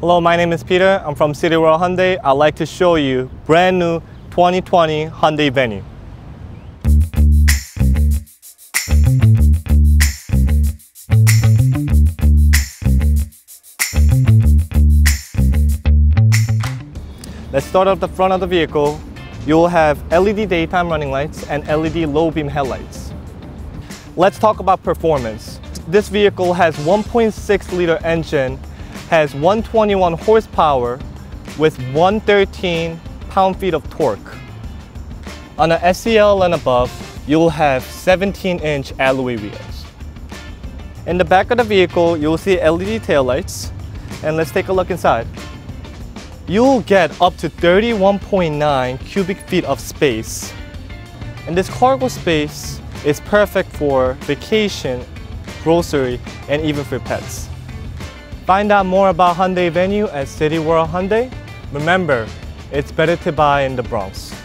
Hello, my name is Peter. I'm from City World Hyundai. I'd like to show you brand new 2020 Hyundai Venue. Let's start off the front of the vehicle. You'll have LED daytime running lights and LED low beam headlights. Let's talk about performance. This vehicle has 1.6 liter engine, has 121 horsepower with 113 pound-feet of torque. On the SEL and above, you'll have 17-inch alloy wheels. In the back of the vehicle, you'll see LED taillights, and let's take a look inside. You'll get up to 31.9 cubic feet of space. And this cargo space is perfect for vacation, grocery, and even for pets. Find out more about Hyundai Venue at City World Hyundai. Remember, it's better to buy in the Bronx.